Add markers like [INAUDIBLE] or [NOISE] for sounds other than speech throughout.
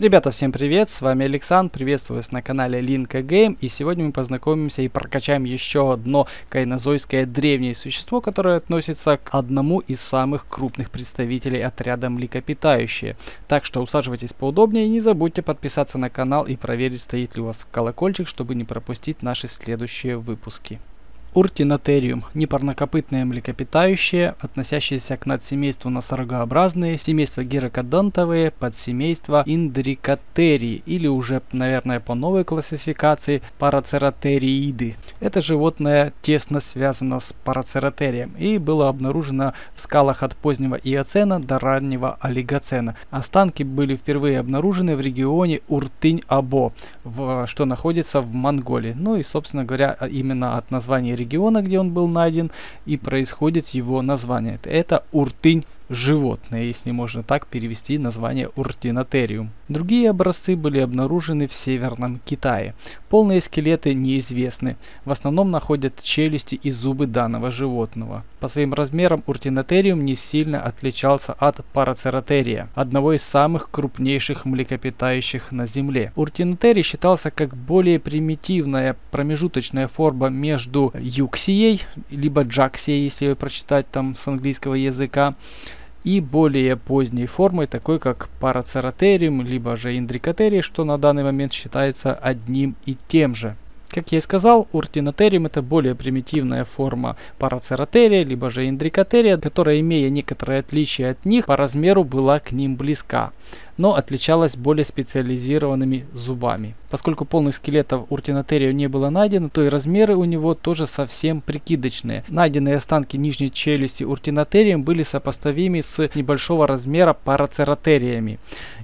Ребята, всем привет, с вами Александр, приветствую вас на канале Linka Game, и сегодня мы познакомимся и прокачаем еще одно кайнозойское древнее существо, которое относится к одному из самых крупных представителей отряда млекопитающие. Так что усаживайтесь поудобнее и не забудьте подписаться на канал и проверить, стоит ли у вас колокольчик, чтобы не пропустить наши следующие выпуски. Уртинотериум – непарнокопытные млекопитающие, относящиеся к надсемейству носорогообразные, семейство гирокодонтовые, подсемейство индрикотерии или уже, наверное, по новой классификации парацератерииды. Это животное тесно связано с парацератерием и было обнаружено в скалах от позднего Иоцена до раннего Олигоцена. Останки были впервые обнаружены в регионе Уртынь-Або, что находится в Монголии. Ну и, собственно говоря, именно от названия региона, где он был найден, и происходит его название. Это Уртынь животное, если можно так перевести название Уртинотериум. Другие образцы были обнаружены в Северном Китае. Полные скелеты неизвестны. В основном находят челюсти и зубы данного животного. По своим размерам Уртинотериум не сильно отличался от Парацератерия, одного из самых крупнейших млекопитающих на Земле. Уртинотерий считался как более примитивная промежуточная форма между юксией, либо джаксией, если прочитать там с английского языка, и более поздней формой, такой как парацератериум, либо же индрикотерий, что на данный момент считается одним и тем же. Как я и сказал, уртинотериум это более примитивная форма парацератерия, либо же индрикотерия, которая, имея некоторые отличия от них, по размеру была к ним близка но отличалась более специализированными зубами. Поскольку полных скелетов уртинотерия не было найдено, то и размеры у него тоже совсем прикидочные. Найденные останки нижней челюсти уртинотерием были сопоставимы с небольшого размера парацератериями.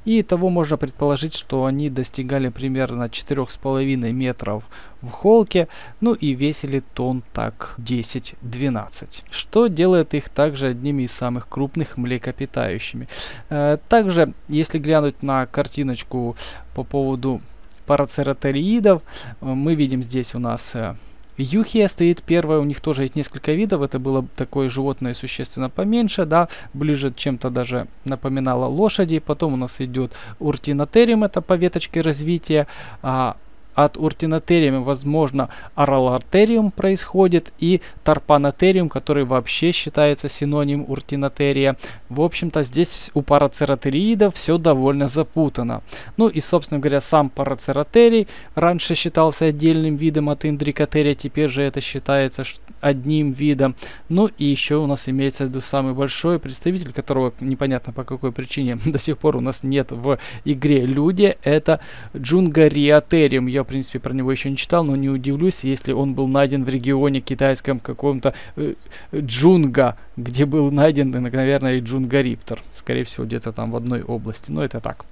И того можно предположить, что они достигали примерно 4,5 метров в холке, ну и весили тон так 10-12, что делает их также одними из самых крупных млекопитающими. Э, также, если глянуть на картиночку по поводу парацератериидов, э, мы видим здесь у нас э, Юхия стоит первая, у них тоже есть несколько видов, это было такое животное существенно поменьше, да, ближе чем-то даже напоминало лошади. Потом у нас идет уртинотериум, это по веточке развития, а от уртинотериума, возможно, оралартериум происходит и тарпанотериум, который вообще считается синоним уртинотерия. В общем-то, здесь у парацератериидов все довольно запутано. Ну и, собственно говоря, сам парацератерий раньше считался отдельным видом от индрикотерия, теперь же это считается одним видом. Ну и еще у нас имеется в виду самый большой представитель, которого непонятно по какой причине [LAUGHS] до сих пор у нас нет в игре люди, это Джунгариатериум. Я в принципе, про него еще не читал, но не удивлюсь, если он был найден в регионе китайском каком-то э, Джунга, где был найден, наверное, и Джунгариптор. Скорее всего, где-то там в одной области. Но это так.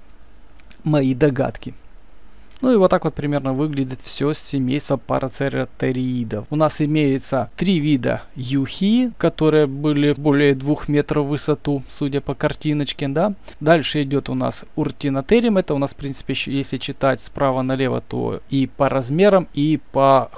Мои догадки. Ну и вот так вот примерно выглядит все семейство парацератериидов. У нас имеется три вида юхи, которые были более двух метров в высоту, судя по картиночке, да. Дальше идет у нас уртинотериум, это у нас, в принципе, если читать справа налево, то и по размерам, и по,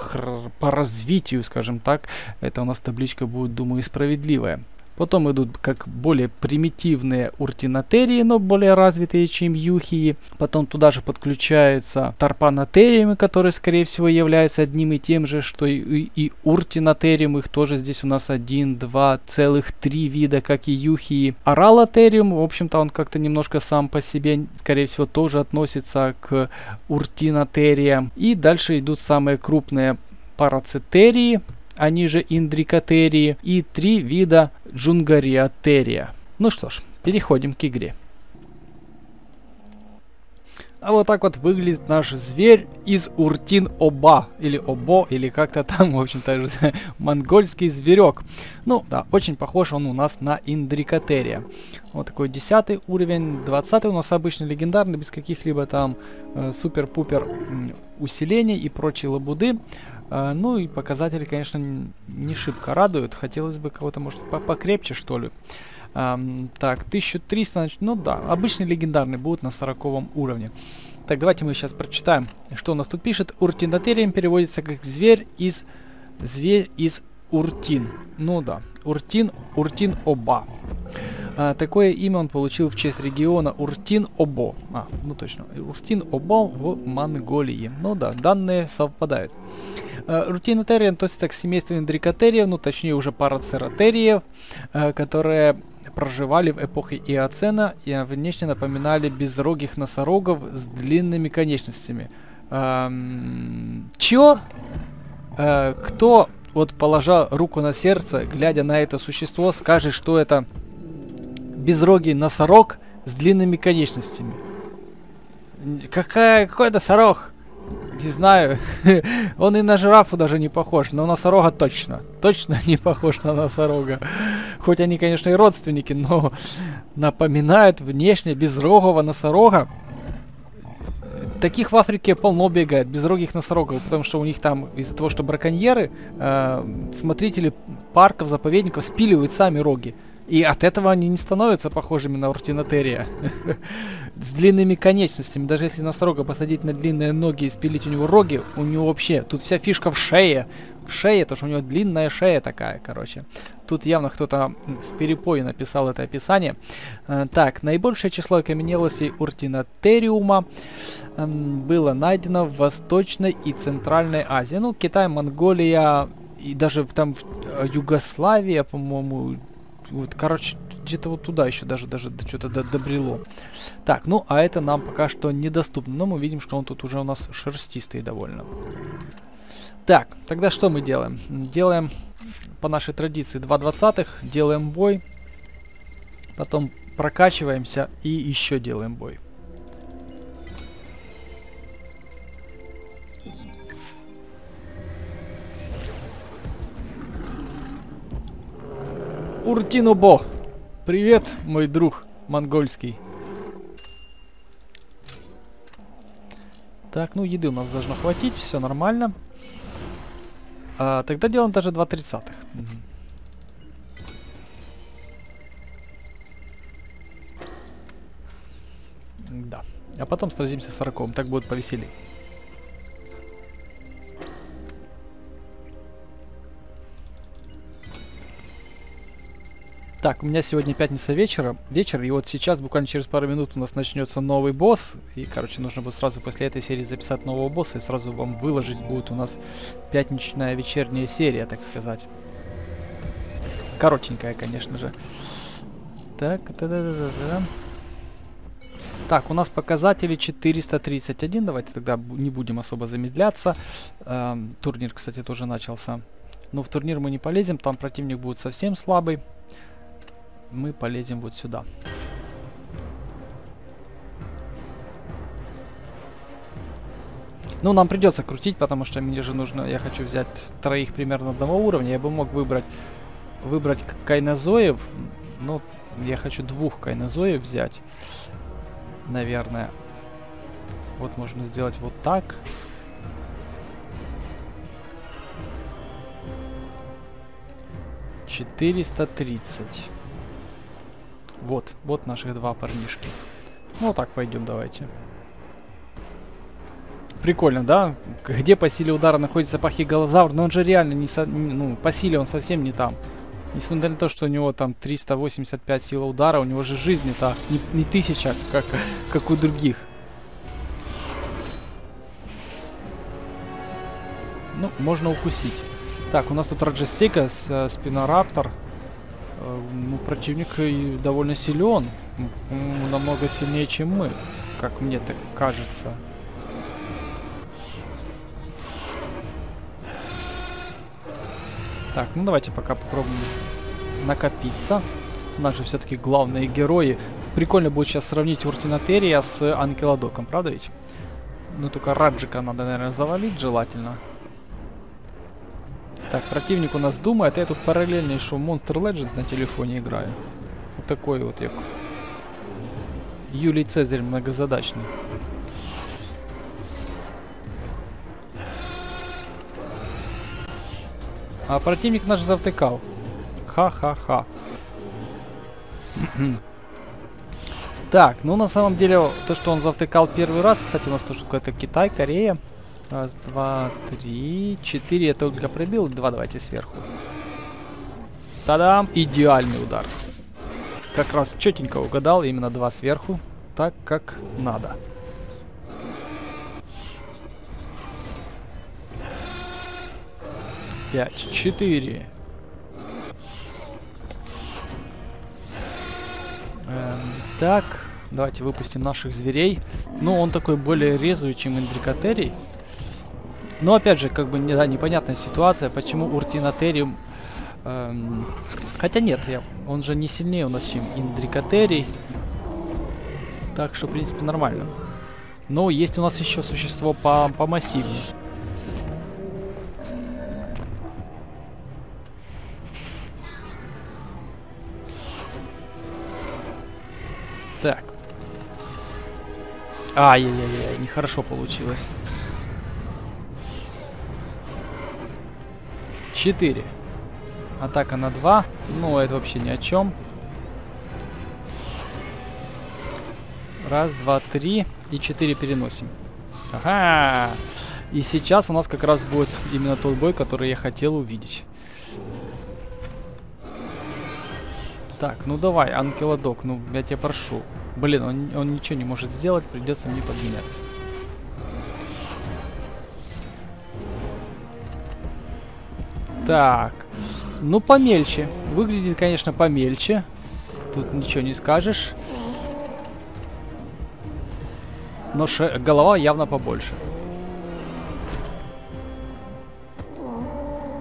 по развитию, скажем так, это у нас табличка будет, думаю, справедливая. Потом идут как более примитивные уртинотерии, но более развитые, чем юхии. Потом туда же подключаются тарпанотериумы, которые, скорее всего, являются одним и тем же, что и, и, и уртинотериум. Их тоже здесь у нас один, два, целых три вида, как и юхии. Оралотериум, в общем-то, он как-то немножко сам по себе, скорее всего, тоже относится к уртинотериям. И дальше идут самые крупные парацетерии, они же индрикотерии, и три вида джунгариотерия. Ну что ж, переходим к игре. А вот так вот выглядит наш зверь из Уртин-Оба, или Обо, или как-то там, в общем-то, [LAUGHS] монгольский зверек. Ну, да, очень похож он у нас на Индрикотерия. Вот такой 10 уровень, 20 у нас обычный легендарный, без каких-либо там э, супер-пупер усилений и прочей лабуды. А, ну и показатели, конечно, не шибко радуют. Хотелось бы кого-то, может, покрепче, что ли. А, так, 1300, значит, ну да, обычный легендарный будет на 40 уровне. Так, давайте мы сейчас прочитаем, что у нас тут пишет. Уртинотерием переводится как зверь из... Зверь из Уртин. Ну да, Уртин, Уртин оба. А, такое имя он получил в честь региона Уртин-Обо. А, ну точно, Уртин-Обо в Монголии. Ну да, данные совпадают. А, Рутинотерия относится к семейству индрикотериев, ну точнее уже парацератериев, а, которые проживали в эпохе Иоцена и внешне напоминали безрогих носорогов с длинными конечностями. Эм, чё? Э, кто, вот положа руку на сердце, глядя на это существо, скажет, что это безрогий носорог с длинными конечностями? Какая, какой носорог? Не знаю. [LAUGHS] Он и на жирафу даже не похож, но носорога точно. Точно [LAUGHS] не похож на носорога. Хоть они, конечно, и родственники, но напоминают внешне безрогого носорога таких в Африке полно бегает, безрогих носорогов, потому что у них там из-за того, что браконьеры, э, смотрители парков, заповедников спиливают сами роги. И от этого они не становятся похожими на уртинотерия. [LAUGHS] С длинными конечностями. Даже если носорога посадить на длинные ноги и спилить у него роги, у него вообще... Тут вся фишка в шее. В шее, то что у него длинная шея такая, короче. Тут явно кто-то с перепоя написал это описание. Э, так, наибольшее число окаменелостей уртинотериума э, было найдено в Восточной и Центральной Азии. Ну, Китай, Монголия и даже в, там в э, Югославия, по-моему, вот, короче, где-то вот туда еще даже, даже что-то до, добрело. Так, ну, а это нам пока что недоступно. Но мы видим, что он тут уже у нас шерстистый довольно. Так, тогда что мы делаем? Делаем по нашей традиции 2 двадцатых, делаем бой, потом прокачиваемся и еще делаем бой. Уртинобо! Привет, мой друг монгольский. Так, ну еды у нас должно хватить, все нормально. А, тогда делаем даже 2 тридцатых. Да. А потом сразимся с 40 так будет повеселее. Так, у меня сегодня пятница вечера, вечер, и вот сейчас, буквально через пару минут у нас начнется новый босс. И, короче, нужно будет сразу после этой серии записать нового босса, и сразу вам выложить будет у нас пятничная вечерняя серия, так сказать. Коротенькая, конечно же. Так, да да да да да Так, у нас показатели 431. Давайте тогда не будем особо замедляться. Эм, турнир, кстати, тоже начался. Но в турнир мы не полезем, там противник будет совсем слабый мы полезем вот сюда. Ну, нам придется крутить, потому что мне же нужно... Я хочу взять троих примерно одного уровня. Я бы мог выбрать... Выбрать кайнозоев. Ну, я хочу двух кайнозоев взять. Наверное. Вот можно сделать вот так. Четыреста тридцать. Вот, вот наших два парнишки. Ну, так пойдем, давайте. Прикольно, да? Где по силе удара находится пахиголозавр, но он же реально не со... ну, по силе он совсем не там. Несмотря на то, что у него там 385 сила удара, у него же жизни-то не, не тысяча, как, [LAUGHS] как у других. Ну, можно укусить. Так, у нас тут Раджастика, э, Спинораптор. Ну, противник довольно силен. Намного сильнее, чем мы, как мне так кажется. Так, ну давайте пока попробуем накопиться. Наши все-таки главные герои. Прикольно будет сейчас сравнить Уртинотерия с Анкеладоком, правда ведь? Ну только Раджика надо, наверное, завалить желательно. Так, противник у нас думает, я тут параллельнейшую Monster Legend на телефоне играю. Вот такой вот я. Юлий Цезарь многозадачный. А противник наш завтыкал. Ха-ха-ха. так, ну на самом деле, то, что он завтыкал первый раз, кстати, у нас тоже какой-то Китай, Корея. Раз, два, три, четыре. Я только пробил. Два давайте сверху. Та-дам! Идеальный удар. как раз четенько угадал, именно два сверху, так как надо. Пять, четыре. Эм, так, давайте выпустим наших зверей. Ну, он такой более резвый, чем Индрикотерий. Но опять же, как бы да, непонятная ситуация, почему Уртинотериум... Эм, хотя нет, я, он же не сильнее у нас, чем Индрикотерий. Так что, в принципе, нормально. Но есть у нас еще существо по, по массивнее. Так. Ай-яй-яй, нехорошо получилось. 4. Атака на 2. Ну, это вообще ни о чем. Раз, два, три. И 4 переносим. Ага. И сейчас у нас как раз будет именно тот бой, который я хотел увидеть. Так, ну давай, Анкелодок, ну я тебя прошу. Блин, он, он ничего не может сделать, придется мне подменяться. Так, ну помельче. Выглядит, конечно, помельче. Тут ничего не скажешь. Но голова явно побольше.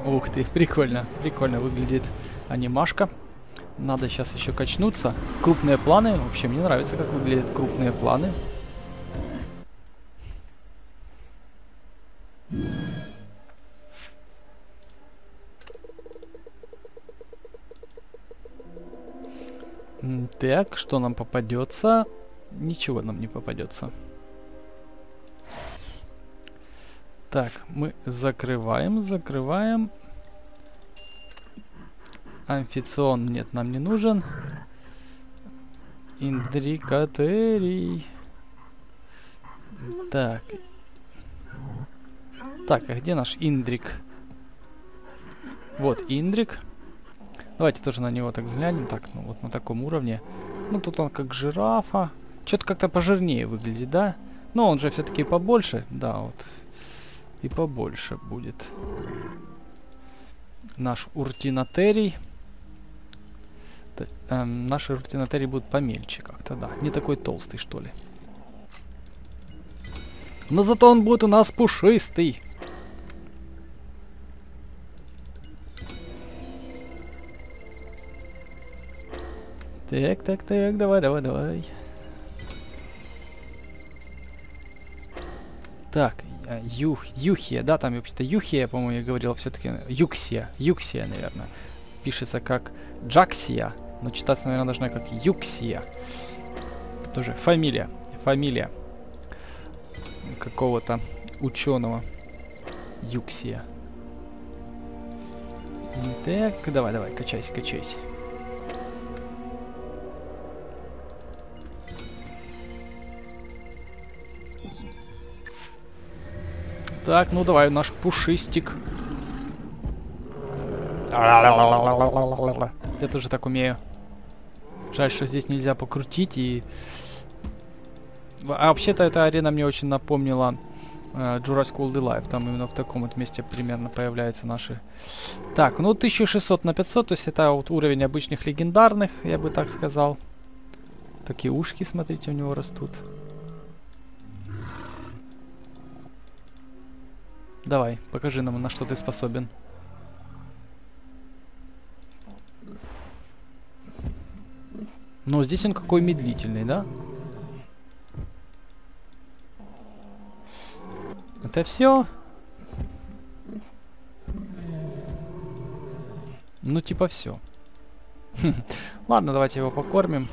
Ух ты, прикольно, прикольно выглядит анимашка. Надо сейчас еще качнуться. Крупные планы. Вообще, мне нравится, как выглядят крупные планы. Так, что нам попадется? Ничего нам не попадется. Так, мы закрываем, закрываем. Амфицион нет, нам не нужен. Индрикатерий. Так. Так, а где наш Индрик? Вот Индрик. Давайте тоже на него так взглянем. Так, ну вот на таком уровне. Ну тут он как жирафа. Что-то как-то пожирнее выглядит, да? Но он же все-таки побольше. Да, вот. И побольше будет. Наш Уртинотерий эм, наши рутинотерии будут помельче как-то, да. Не такой толстый, что ли. Но зато он будет у нас пушистый. Так, так, так, давай, давай, давай. Так, э, Юх, Юхия, да, там вообще-то Юхия, по-моему, я говорил, все-таки Юксия, Юксия, наверное. Пишется как Джаксия. Но читаться, наверное, должна как Юксия. Тоже фамилия. Фамилия какого-то ученого. Юксия. Так, давай, давай, качайся, качайся. Так, ну давай, наш пушистик. Я тоже так умею. Жаль, что здесь нельзя покрутить и... А вообще-то эта арена мне очень напомнила uh, Jurassic World Life. Там именно в таком вот месте примерно появляются наши... Так, ну 1600 на 500, то есть это вот уровень обычных легендарных, я бы так сказал. Такие ушки, смотрите, у него растут. Давай, покажи нам, на что ты способен. Но здесь он какой медлительный, да? Это все? Ну, типа все. [LAUGHS] Ладно, давайте его покормим.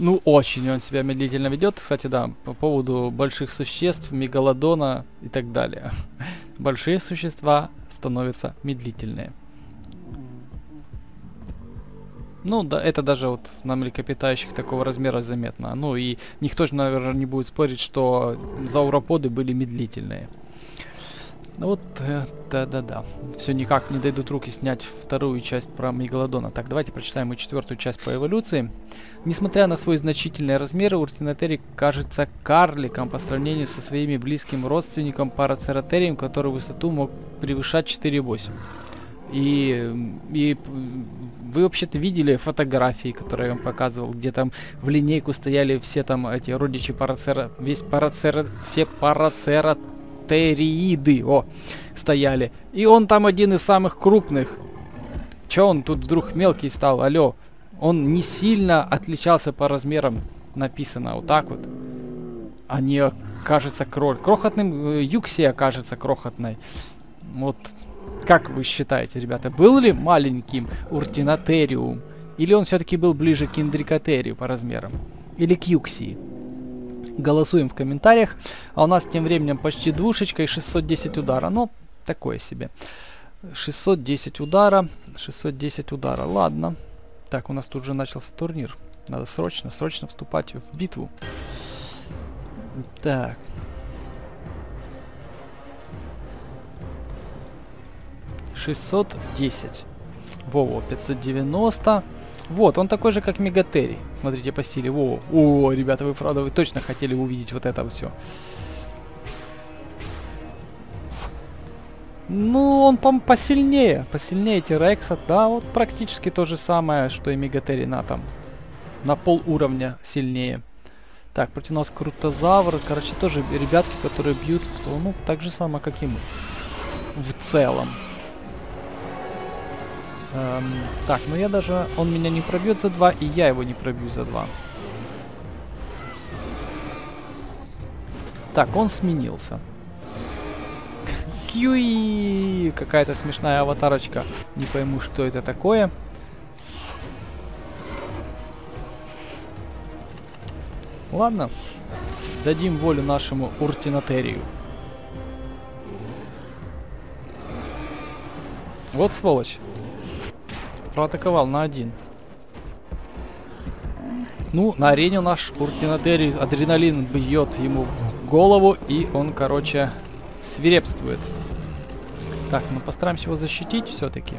Ну, очень он себя медлительно ведет. Кстати, да, по поводу больших существ, мегалодона и так далее. [LAUGHS] Большие существа становятся медлительные. Ну, да, это даже вот на млекопитающих такого размера заметно. Ну и никто же, наверное, не будет спорить, что зауроподы были медлительные. Ну вот, да-да-да. Все никак не дойдут руки снять вторую часть про Мегалодона. Так, давайте прочитаем и четвертую часть по эволюции. Несмотря на свои значительные размеры, Уртинотерий кажется карликом по сравнению со своими близким родственником Парацератерием, который высоту мог превышать 4,8. И, и вы вообще-то видели фотографии, которые я вам показывал, где там в линейку стояли все там эти родичи парацера, весь парацера, все парацератерииды, о, стояли. И он там один из самых крупных. Че он тут вдруг мелкий стал, алло? Он не сильно отличался по размерам, написано вот так вот. А не кажется кроль. Крохотным, э, юксия кажется крохотной. Вот как вы считаете, ребята, был ли маленьким Уртинотериум? Или он все-таки был ближе к Индрикотерию по размерам? Или к Юксии? Голосуем в комментариях. А у нас тем временем почти двушечка и 610 удара. Ну, такое себе. 610 удара. 610 удара. Ладно. Так, у нас тут же начался турнир. Надо срочно, срочно вступать в битву. Так. 610. Во-во, 590. Вот, он такой же, как Мегатерий. Смотрите по силе. Во, о, ребята, вы правда, вы точно хотели увидеть вот это все. Ну, он по посильнее. Посильнее Тирекса. Да, вот практически то же самое, что и Мегатерий на там. На пол уровня сильнее. Так, против нас Крутозавр. Короче, тоже ребятки, которые бьют, ну, так же самое, как и мы. В целом. Эм, так, ну я даже... Он меня не пробьет за 2, и я его не пробью за 2. Так, он сменился. Кьюи! Какая-то смешная аватарочка. Не пойму, что это такое. Ладно. Дадим волю нашему Уртинотерию. Вот сволочь проатаковал на один. Ну, на арене наш Уртинатери адреналин бьет ему в голову, и он, короче, свирепствует. Так, ну постараемся его защитить все-таки.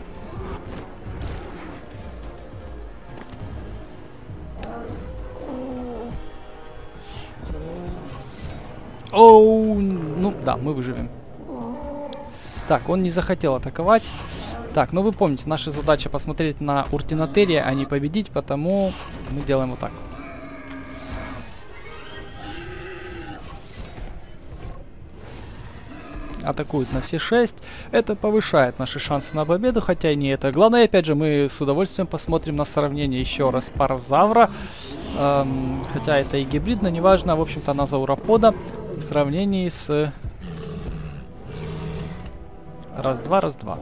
Оу, ну да, мы выживем. Так, он не захотел атаковать. Так, ну вы помните, наша задача посмотреть на Уртинотерия, а не победить, потому мы делаем вот так. атакуют на все 6. Это повышает наши шансы на победу, хотя и не это. Главное, опять же, мы с удовольствием посмотрим на сравнение еще раз Парзавра. Эм, хотя это и гибридно, неважно. В общем-то, она зауропода в сравнении с... Раз-два, раз-два.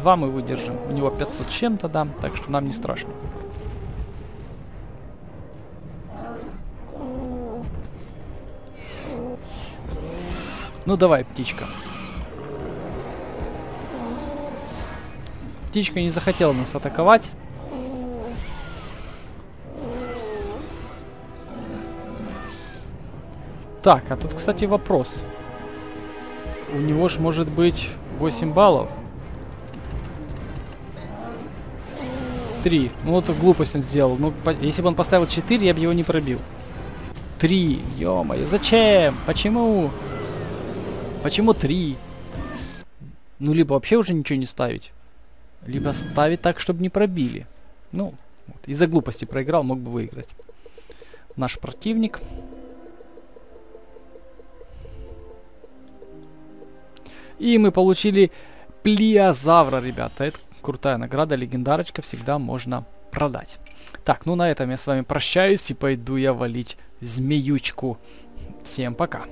2 мы выдержим. У него 500 чем-то, да, так что нам не страшно. Ну давай, птичка. Птичка не захотела нас атаковать. Так, а тут, кстати, вопрос. У него ж может быть 8 баллов. 3. Ну вот глупость он сделал. Ну, по если бы он поставил 4, я бы его не пробил. 3. Ё-моё, зачем? Почему? Почему 3? Ну, либо вообще уже ничего не ставить. Либо ставить так, чтобы не пробили. Ну, вот. из-за глупости проиграл, мог бы выиграть. Наш противник. И мы получили плиозавра, ребята. Это крутая награда, легендарочка всегда можно продать. Так, ну на этом я с вами прощаюсь и пойду я валить змеючку. Всем пока.